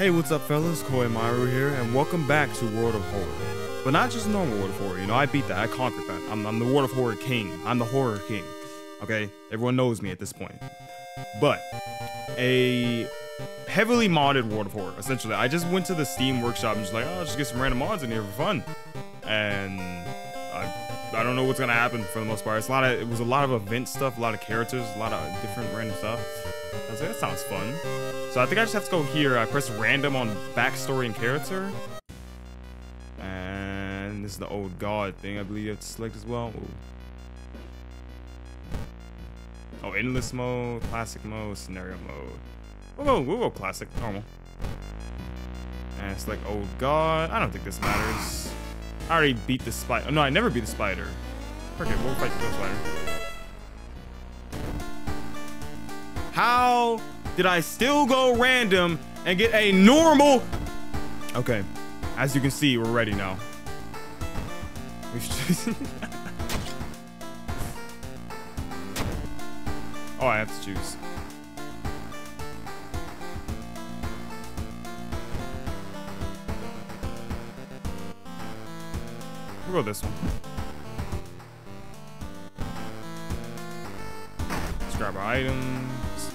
Hey, what's up, fellas? Koimaru here, and welcome back to World of Horror. But not just normal World of Horror, you know, I beat that, I conquered that. I'm, I'm the World of Horror king. I'm the horror king. Okay? Everyone knows me at this point. But, a heavily modded World of Horror, essentially. I just went to the Steam workshop and just like, oh, I'll just get some random mods in here for fun. And I, don't know what's gonna happen for the most part. It's a lot of, it was a lot of event stuff, a lot of characters, a lot of different random stuff. I was like, that sounds fun. So I think I just have to go here. I press random on backstory and character. And this is the old god thing I believe you have to select as well. Ooh. Oh, endless mode, classic mode, scenario mode. We'll go, we'll go classic, normal. And select old god. I don't think this matters. I already beat the spider. Oh, no, I never beat the spider. Okay, we'll fight the spider. How did I still go random and get a normal? Okay, as you can see, we're ready now. oh, I have to choose. We'll go this one. Let's grab our items.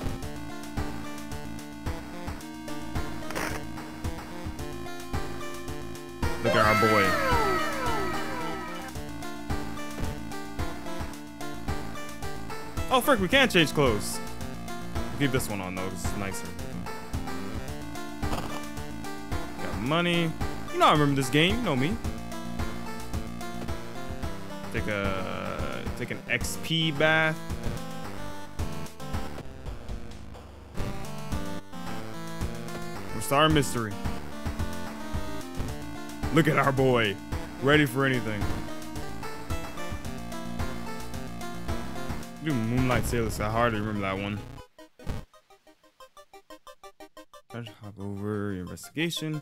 Look at our boy. Oh, frick, we can't change clothes. We'll keep this one on, though, because it's nicer. Got money. You know I remember this game. You know me. Take a take an XP bath. Star Mystery. Look at our boy. Ready for anything. Do Moonlight Sailors? I hardly remember that one. Let's hop over investigation.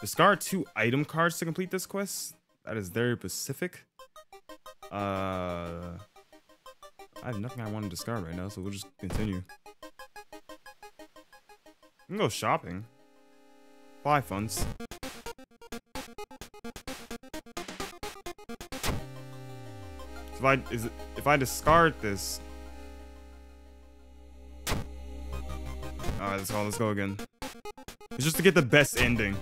Discard two item cards to complete this quest. That is very specific. Uh, I have nothing I want to discard right now, so we'll just continue. We can go shopping. Buy funds. So if I is it, if I discard this. Alright, let's go, let's go again. It's just to get the best ending.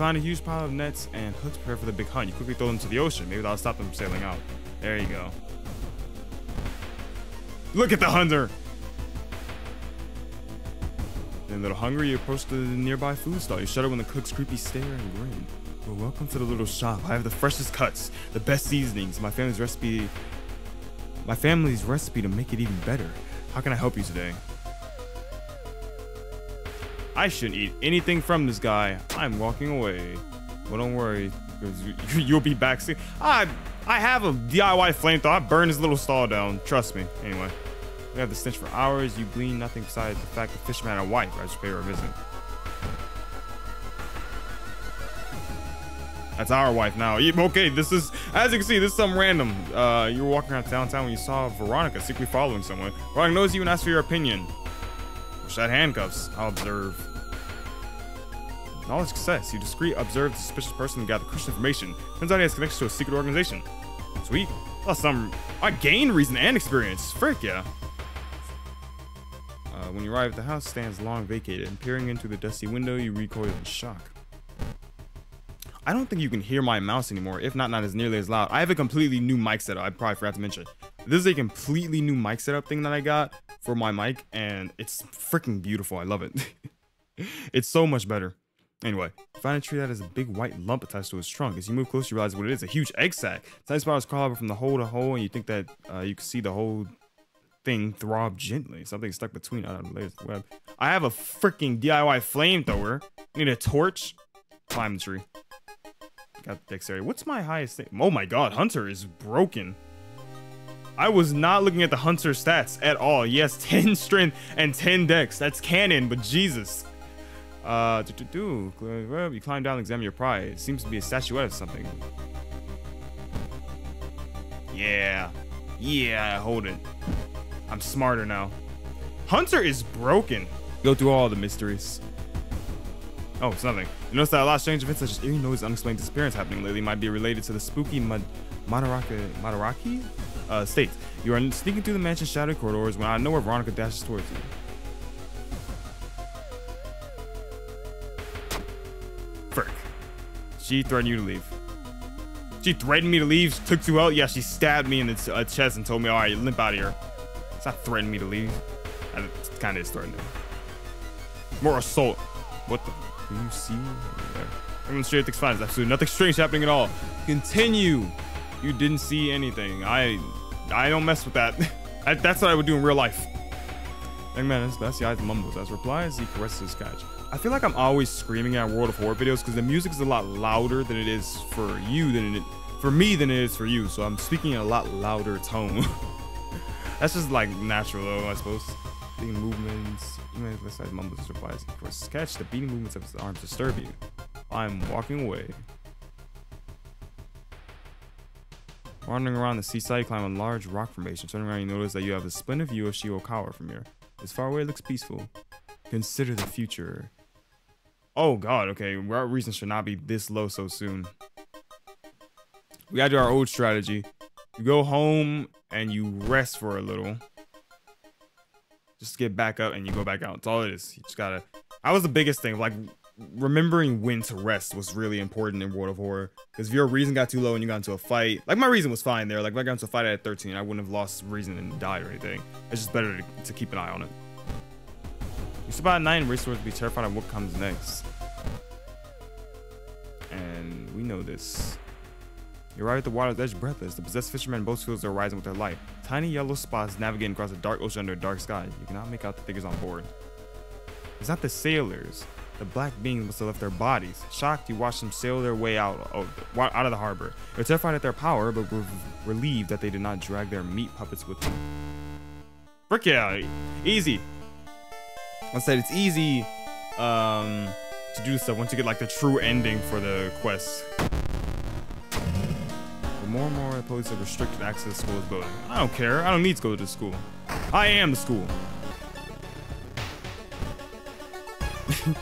Find a huge pile of nets and hooks prepared for the big hunt. You quickly throw them to the ocean. Maybe that'll stop them from sailing out. There you go. Look at the hunter! Then a little hungry, you approach the nearby food stall. You shudder when the cook's creepy stare and grin. Well, welcome to the little shop. I have the freshest cuts, the best seasonings, my family's recipe my family's recipe to make it even better. How can I help you today? I shouldn't eat anything from this guy. I'm walking away. Well, don't worry, because you, will be back soon. I, I have a DIY flamethrower. I burned his little stall down. Trust me. Anyway, we have the stench for hours. You glean nothing besides the fact the fisherman had a wife. I just pay her a visit. That's our wife now. Okay, this is, as you can see, this is some random. Uh, you were walking around downtown when you saw Veronica secretly following someone. Veronica knows you and asks for your opinion. Wish I had handcuffs. I'll observe. Knowledge success. You discreet observe the suspicious person and gather crucial information. Turns out he has connections to a secret organization. Sweet. Plus some... I gain reason and experience. Frick, yeah. Uh, when you arrive at the house, stands long vacated. And peering into the dusty window, you recoil in shock. I don't think you can hear my mouse anymore. If not, not as nearly as loud. I have a completely new mic setup. I probably forgot to mention. This is a completely new mic setup thing that I got for my mic. And it's freaking beautiful. I love it. it's so much better. Anyway, find a tree that has a big white lump attached to its trunk. As you move closer, you realize what it is, a huge egg sac. Tiny spirals crawl from the hole to hole, and you think that uh, you can see the whole thing throb gently. Something stuck between out of the web. I have a freaking DIY flamethrower. Need a torch. Climb the tree. Got the dexterity. What's my highest thing? Oh my god, Hunter is broken. I was not looking at the Hunter stats at all. Yes, 10 strength and 10 dex. That's canon, but Jesus. Uh, do, do, do. You climb down and examine your prize. It seems to be a statuette of something. Yeah. Yeah, I hold it. I'm smarter now. Hunter is broken. Go through all the mysteries. Oh, it's nothing. You notice that a lot of strange events such as eerie noise unexplained disappearance happening lately might be related to the spooky Mad Madaraki, Madaraki? Uh, state. You are sneaking through the mansion's shadowed corridors when I know where Veronica dashes towards you. She threatened you to leave. She threatened me to leave. Took too out. Yeah, she stabbed me in the uh, chest and told me, all right, limp out of here. It's not threatening me to leave. It kind of is threatening. More assault. What the? Do you see? Everyone's straight thinks fine. Absolutely nothing strange happening at all. Continue. You didn't see anything. I, I don't mess with that. I, that's what I would do in real life. Young man, that's the eyes mumbles. As replies, he caresses his catch. I feel like I'm always screaming at World of Horror videos because the music is a lot louder than it is for you than it for me than it is for you. So I'm speaking in a lot louder tone. That's just like natural though, I suppose. Beating movements, even if the mumbles replies, of course, catch the beating movements of his arms disturb you. I'm walking away. Wandering around the seaside, climb a large rock formation. Turning around, you notice that you have a splendid view of Shiokawa from here. As far away, it looks peaceful. Consider the future. Oh god, okay. Our reason should not be this low so soon. We gotta do our old strategy. You go home and you rest for a little. Just get back up and you go back out. That's all it is. You just gotta. That was the biggest thing. Like remembering when to rest was really important in World of Horror. Because if your reason got too low and you got into a fight, like my reason was fine there. Like if I got into a fight at 13, I wouldn't have lost reason and died or anything. It's just better to, to keep an eye on it. You step nine and be terrified of what comes next. And we know this. You arrive at the water's edge breathless. The possessed fishermen both fields are rising with their light. Tiny yellow spots navigating across a dark ocean under a dark sky. You cannot make out the figures on board. It's not the sailors. The black beings must have left their bodies. Shocked, you watch them sail their way out of, out of the harbor. You're terrified at their power, but re relieved that they did not drag their meat puppets with them. Frick yeah, easy. I said it's easy um, to do stuff once you get like the true ending for the quest. But more and more, the police have restricted access to school's building. I don't care. I don't need to go to the school. I am the school.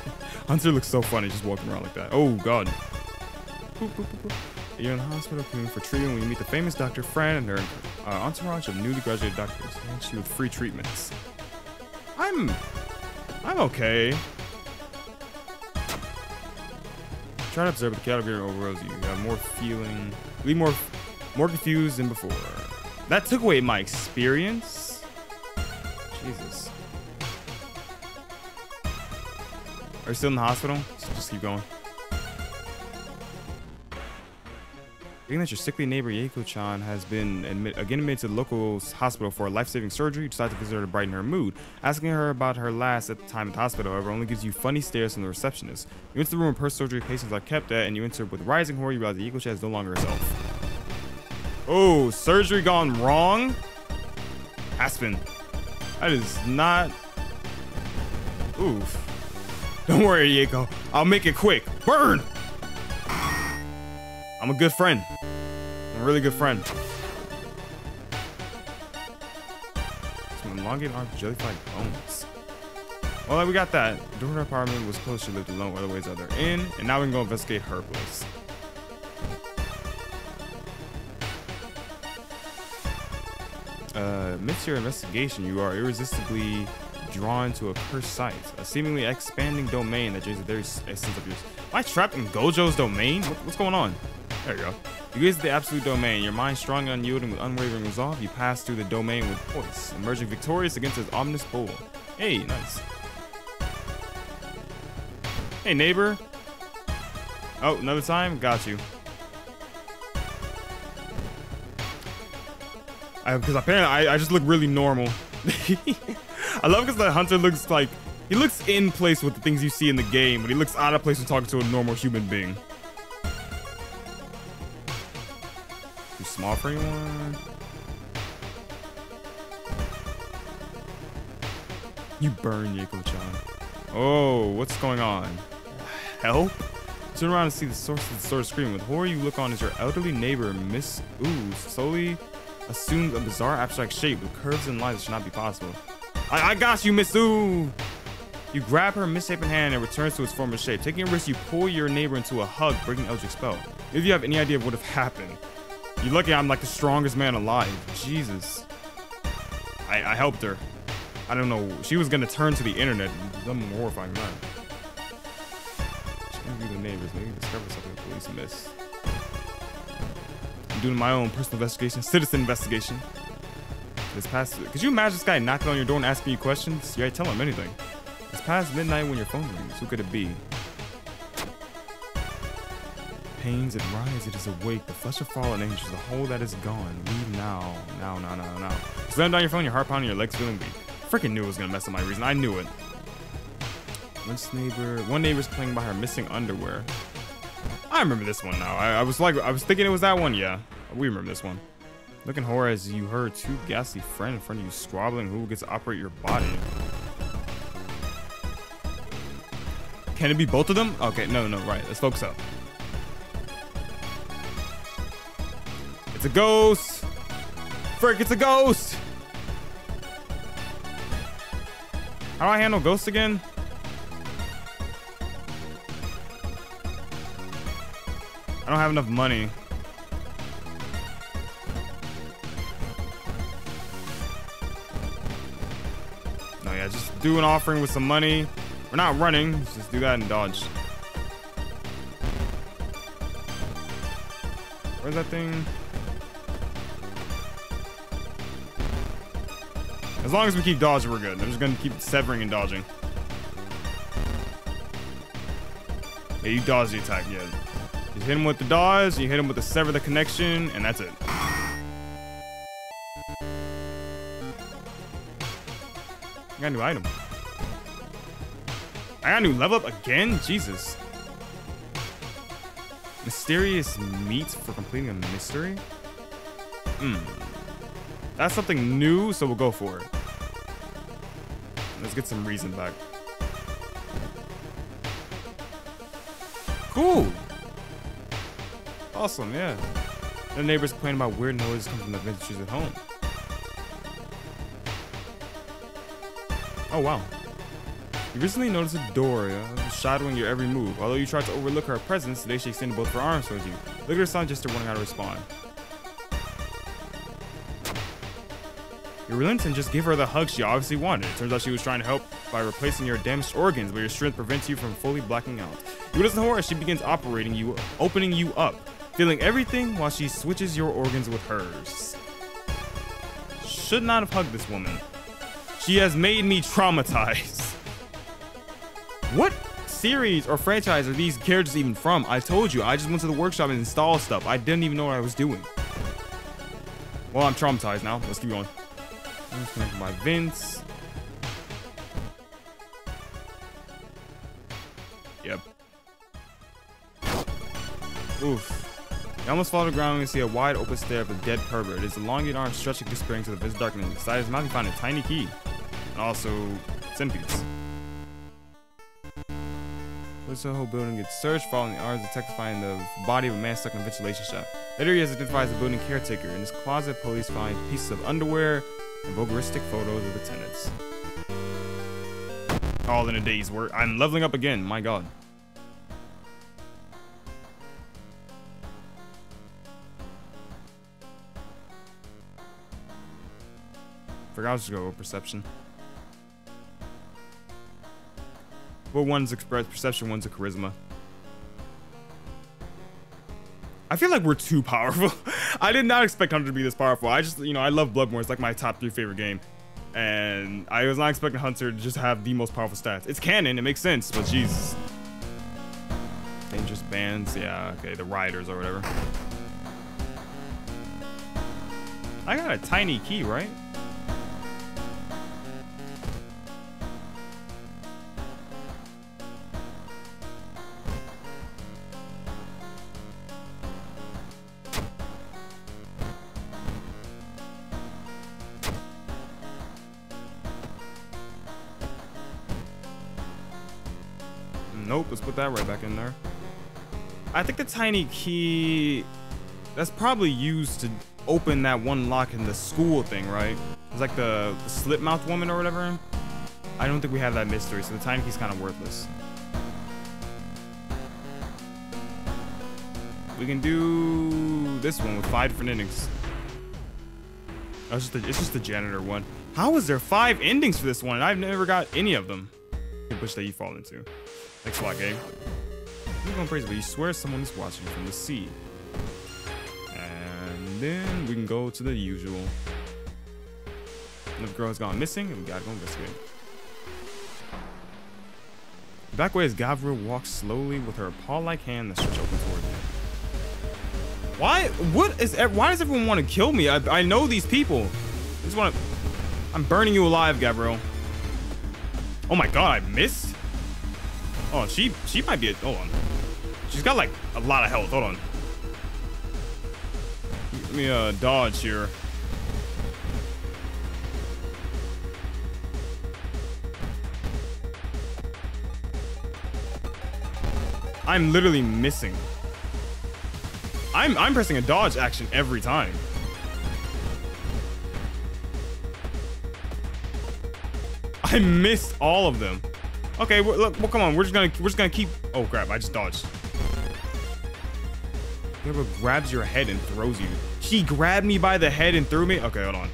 Hunter looks so funny just walking around like that. Oh, God. Boop, boop, boop, You're in the hospital coming for treatment when you meet the famous Dr. Fran and her uh, entourage of newly graduated doctors. And you with free treatments. I'm I'm okay. Try to observe the category overwhelms you. You have more feeling, be more, more confused than before. That took away my experience. Jesus. Are you still in the hospital? Just keep going. Being that your sickly neighbor Yeiko-chan has been admit, again admitted to the local hospital for a life-saving surgery, you decide to visit her to brighten her mood. Asking her about her last at the time at the hospital, however, only gives you funny stares from the receptionist. You enter the room where post-surgery patients are kept at, and you enter with rising horror, you realize that Yeiko-chan is no longer herself. Oh, surgery gone wrong? Aspen. That is not... Oof. Don't worry, Yeiko. I'll make it quick. Burn! I'm a good friend. I'm a really good friend. Some elongated arms, jellyfied bones. Well, we got that. During her apartment was closed. She lived alone. Other ways are there in. And now we can go investigate her place. Uh, amidst your investigation, you are irresistibly drawn to a cursed site, a seemingly expanding domain that drains the very essence of yours. Am I trapped in Gojo's domain? What, what's going on? There you go. You at the absolute domain. Your mind strong and unyielding with unwavering resolve, you pass through the domain with poise, emerging victorious against his ominous bull. Hey, nice. Hey, neighbor. Oh, another time? Got you. Because apparently I, I just look really normal. I love because the hunter looks like he looks in place with the things you see in the game, but he looks out of place when talking to a normal human being. Small for anyone? You burn Yeiko-chan. Oh, what's going on? Help? Turn around and see the source of the sword screaming. With horror, you look on as your elderly neighbor, Miss Ooze, slowly assumes a bizarre abstract shape with curves and lines that should not be possible. I, I got you, Miss Ooh. You grab her misshapen hand and returns to its former shape. Taking a risk, you pull your neighbor into a hug, breaking Eldritch spell. If you have any idea of what have happened. You're lucky I'm like the strongest man alive. Jesus. I, I helped her. I don't know. She was gonna turn to the internet. Something horrifying man. Interview the neighbors. Maybe discover something the police miss. I'm doing my own personal investigation, citizen investigation. This past, could you imagine this guy knocking on your door and asking you questions? Yeah, tell him anything. It's past midnight when your phone rings. Who could it be? Pains it rise, it is awake. The flesh of fallen angels, the whole that is gone. Leave now, now, now, now, now. Slam down your phone, your heart pounding, your legs feeling weak. Freaking knew it was gonna mess up my reason. I knew it. One neighbor, one neighbor's playing by her missing underwear. I remember this one now. I, I was like, I was thinking it was that one. Yeah, we remember this one. Looking horror as you heard two ghastly friends in front of you squabbling who gets to operate your body. Can it be both of them? Okay, no, no, right. Let's focus up. It's a ghost! Frick, it's a ghost! How do I handle ghosts again? I don't have enough money. No, yeah, just do an offering with some money. We're not running. Let's just do that and dodge. Where's that thing? As long as we keep dodging, we're good. I'm just gonna keep severing and dodging. Yeah, you dodge the attack, yeah. You hit him with the dodge, you hit him with the sever the connection, and that's it. I got a new item. I got a new level up again? Jesus. Mysterious meat for completing a mystery? Hmm. That's something new, so we'll go for it. Let's get some reason back. Cool. Awesome, yeah. The neighbors complain about weird noises coming from the vintages at home. Oh, wow. You recently noticed a door shadowing your every move. Although you tried to overlook her presence, today she extended both her arms towards you. Look at her son just to wondering how to respond. You relent and just give her the hug she obviously wanted. It turns out she was trying to help by replacing your damaged organs, but your strength prevents you from fully blacking out. You listen to her as she begins operating you, opening you up, feeling everything while she switches your organs with hers. Should not have hugged this woman. She has made me traumatized. What series or franchise are these characters even from? I told you, I just went to the workshop and installed stuff. I didn't even know what I was doing. Well, I'm traumatized now. Let's keep going. I'm connected by Vince. Yep. Oof. You almost fall to the ground and see a wide open stare of a dead pervert. His elongated arm stretching disappearing to the Vince darkness. Inside his mouth, you find a tiny key. And also, centipedes. Looks the whole building gets searched, following the arms detectives find the body of a man stuck in a ventilation shaft. Later, he as the building caretaker. In his closet, police find pieces of underwear and photos of the tenants. All in a day's work. I'm leveling up again, my god. Forgot just go perception. Well, one's express perception, one's a charisma. I feel like we're too powerful. I did not expect Hunter to be this powerful. I just, you know, I love Bloodborne. It's like my top three favorite game. And I was not expecting Hunter to just have the most powerful stats. It's canon, it makes sense, but Jesus. Dangerous bands, yeah, okay, the riders or whatever. I got a tiny key, right? That right back in there. I think the tiny key, that's probably used to open that one lock in the school thing, right? It's like the, the slit mouth woman or whatever. I don't think we have that mystery, so the time key's kind of worthless. We can do this one with five different endings. Oh, it's, just the, it's just the janitor one. How is there five endings for this one? And I've never got any of them. Bush that you fall into. Thanks a lot. You're going crazy, but you swear someone is watching from the sea. And then we can go to the usual. The girl has gone missing, and we gotta go investigate. Back way as Gavril walks slowly with her paw-like hand that stretched open toward him. Why? What is? Why does everyone want to kill me? I, I know these people. I just want to. I'm burning you alive, Gabriel. Oh my god, I missed. Oh, she she might be. A, hold on. She's got like a lot of health. Hold on. Let me uh dodge here. I'm literally missing. I'm I'm pressing a dodge action every time. I missed all of them. Okay, well, look, well, come on. We're just gonna we're just gonna keep. Oh crap! I just dodged. Whoever grabs your head and throws you. She grabbed me by the head and threw me. Okay, hold on.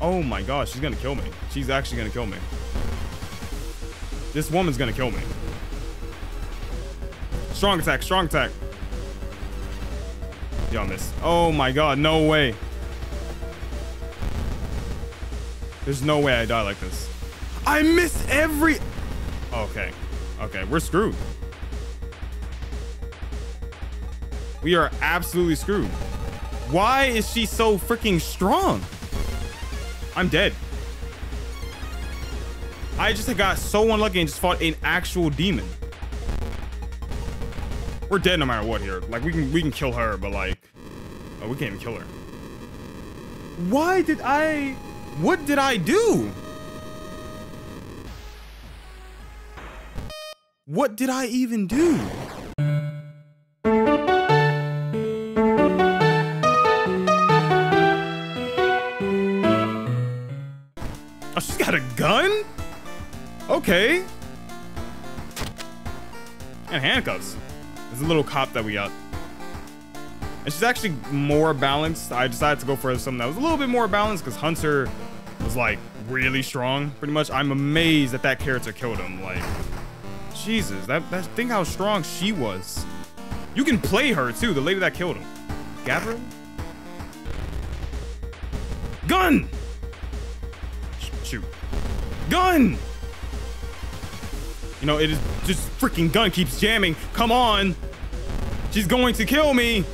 Oh my gosh, she's gonna kill me. She's actually gonna kill me. This woman's gonna kill me. Strong attack, strong attack. Y'all miss. Oh my god, no way. There's no way I die like this. I miss every... Okay. Okay, we're screwed. We are absolutely screwed. Why is she so freaking strong? I'm dead. I just got so unlucky and just fought an actual demon. We're dead no matter what here. Like we can we can kill her, but like oh, we can't even kill her. Why did I what did I do? What did I even do? Oh, she's got a gun? Okay. And handcuffs. There's a little cop that we got. And she's actually more balanced. I decided to go for something that was a little bit more balanced because Hunter was like really strong, pretty much. I'm amazed that that character killed him. Like, Jesus, that, that think how strong she was. You can play her too, the lady that killed him. Gabriel? Gun! Shoot. Gun! You know, it is just freaking gun keeps jamming. Come on. She's going to kill me.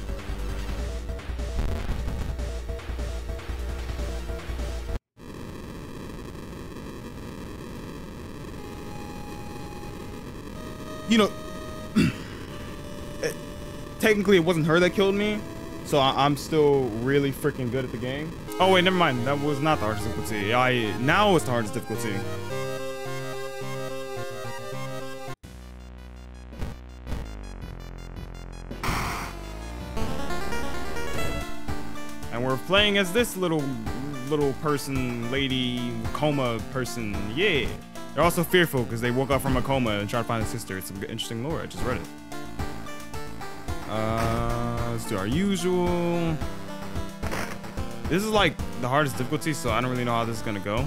You know, technically it wasn't her that killed me, so I am still really freaking good at the game. Oh wait, never mind. That was not the hardest difficulty. I now it's the hardest difficulty. And we're playing as this little little person, lady, coma person. Yeah. They're also fearful because they woke up from a coma and try to find a sister. It's some interesting lore. I just read it. Uh, let's do our usual. This is like the hardest difficulty, so I don't really know how this is gonna go.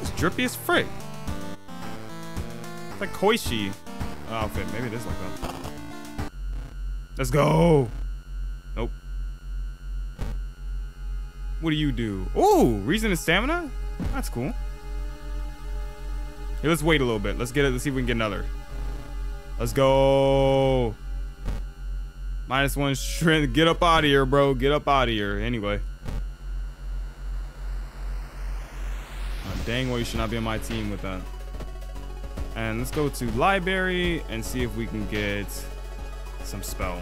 It's drippy as frick. It's like Koishi outfit. Maybe it is like that. Let's go. Nope. What do you do? Oh, reason and stamina? That's cool. Let's wait a little bit. Let's get it. Let's see if we can get another. Let's go. Minus one strength. Get up out of here, bro. Get up out of here. Anyway. Oh, dang well you should not be on my team with that. And let's go to library and see if we can get some spell.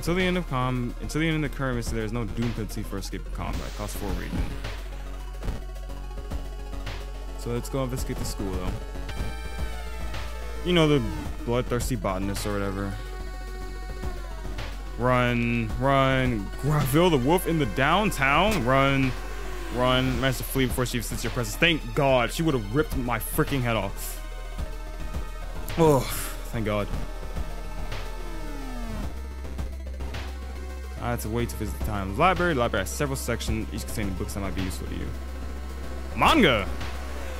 Until the end of com, until the end of the current there is no doom penalty for escape from combat. Cost four region. So let's go investigate the school though. You know, the bloodthirsty botanist or whatever. Run, run. Graville the wolf in the downtown. Run, run. Managed to flee before she sits your presence. Thank God. She would have ripped my freaking head off. Oh, thank God. I had to wait to visit the Times Library. The library has several sections, each containing books that might be useful to you. Manga!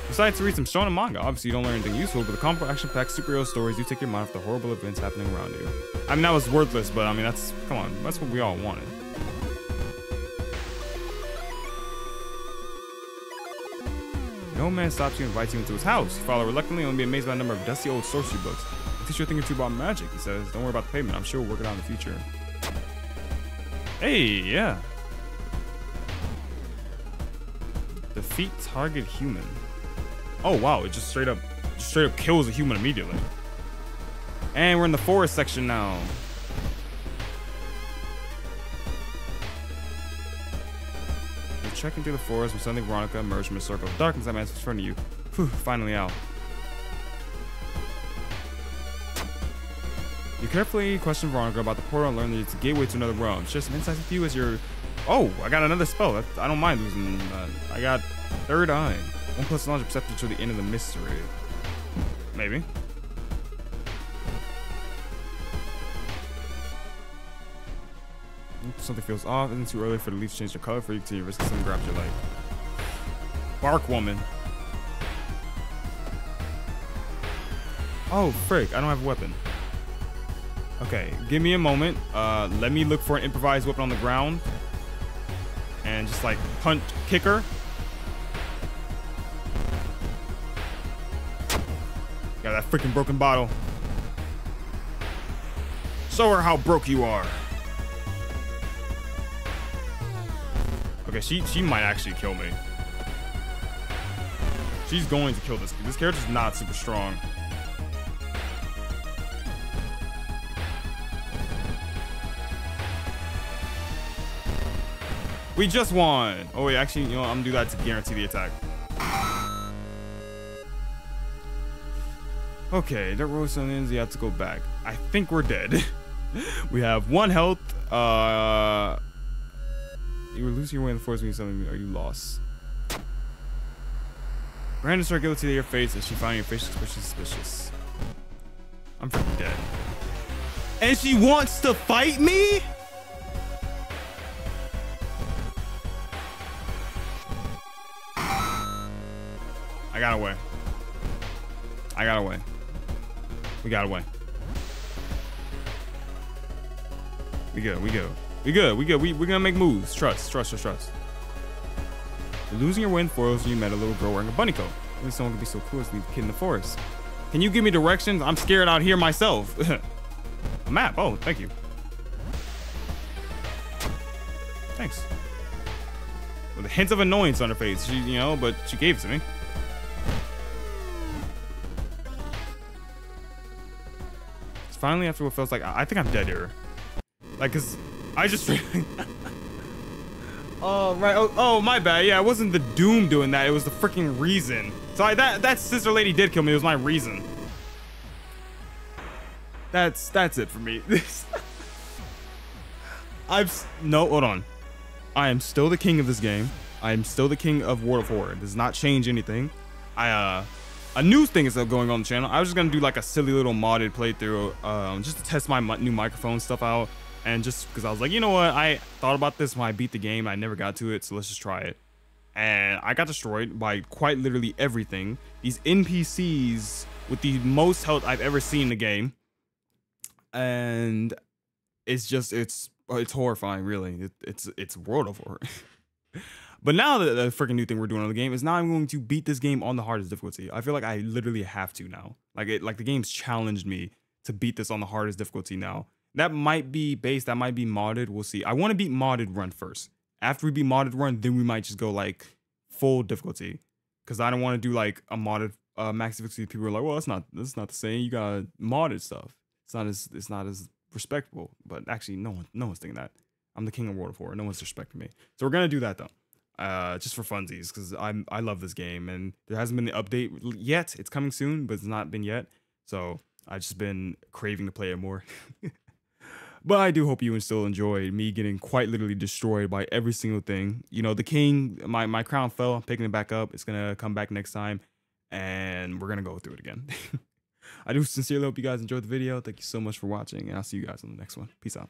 Besides to read some shonen manga, obviously you don't learn anything useful, but the comic action-packed superhero stories do take your mind off the horrible events happening around you. I mean, that was worthless, but I mean, that's, come on, that's what we all wanted. No man stops you and invites you into his house. You follow reluctantly and will be amazed by the number of dusty old sorcery books. I'll teach you a thing or two about magic, he says. Don't worry about the payment. I'm sure we'll work it out in the future. Hey, yeah. Defeat target human. Oh wow, it just straight up just straight up kills a human immediately. And we're in the forest section now. You're trekking through the forest when suddenly Veronica emerged from a circle of darkness that man's in front of you. Whew, finally out. Carefully question Veronica about the portal and learn that it's a gateway to another realm. Share some insights with you as you're... Oh, I got another spell. I don't mind losing that. I got Third Eye. One plus knowledge perception to the end of the mystery. Maybe. Something feels off. Isn't too early for the leaf to change their color for you to risk someone grabs your leg. Bark woman. Oh, frick. I don't have a weapon. Okay, give me a moment. Uh, let me look for an improvised weapon on the ground. And just like punch, kicker. Got that freaking broken bottle. Show her how broke you are. Okay, she she might actually kill me. She's going to kill this. This character's not super strong. We just won. Oh wait, actually, you know, I'm gonna do that to guarantee the attack. Okay, that rose onions, you have to go back. I think we're dead. we have one health. Uh, you were losing your way in the forest when something. Me, are you lost? Brandon started guilty to your face as she found your facial expression suspicious. I'm freaking dead. And she wants to fight me? Got away. I got away. We got away. We good. We good. We good. We good. We, we're gonna make moves. Trust. Trust. Trust. Trust. Losing your wind foils when you met a little girl wearing a bunny coat. Maybe someone could be so cool as to leave kid in the forest. Can you give me directions? I'm scared out here myself. a map. Oh, thank you. Thanks. With a hint of annoyance on her face, she, you know, but she gave it to me. Finally after what feels like I think I'm dead here. Like, cause I just. oh right. Oh, oh, my bad. Yeah, it wasn't the doom doing that. It was the freaking reason. So I, that that sister lady did kill me. It was my reason. That's that's it for me. I've no. Hold on. I am still the king of this game. I am still the king of World of Horror. It does not change anything. I uh a new thing is going on the channel. I was just gonna do like a silly little modded playthrough, um, just to test my new microphone stuff out, and just because I was like, you know what, I thought about this when I beat the game, I never got to it, so let's just try it. And I got destroyed by quite literally everything. These NPCs with the most health I've ever seen in the game, and it's just it's it's horrifying, really. It, it's it's World of Horror. But now the, the freaking new thing we're doing on the game is now I'm going to beat this game on the hardest difficulty. I feel like I literally have to now. Like it, like the game's challenged me to beat this on the hardest difficulty now. That might be base, that might be modded. We'll see. I want to beat modded run first. After we beat modded run, then we might just go like full difficulty. Cause I don't want to do like a modded uh, max difficulty. People are like, well, that's not that's not the same. You got modded stuff. It's not as it's not as respectable. But actually, no one no one's thinking that. I'm the king of World of War. No one's respecting me. So we're gonna do that though uh, just for funsies because I'm I love this game and there hasn't been the update yet. It's coming soon, but it's not been yet. So I've just been craving to play it more. but I do hope you still enjoy me getting quite literally destroyed by every single thing. You know, the king, my, my crown fell. I'm picking it back up. It's to come back next time. And we're to go through it again. I do sincerely hope you guys enjoyed the video. Thank you so much for watching. And I'll see you guys in the next one. Peace out.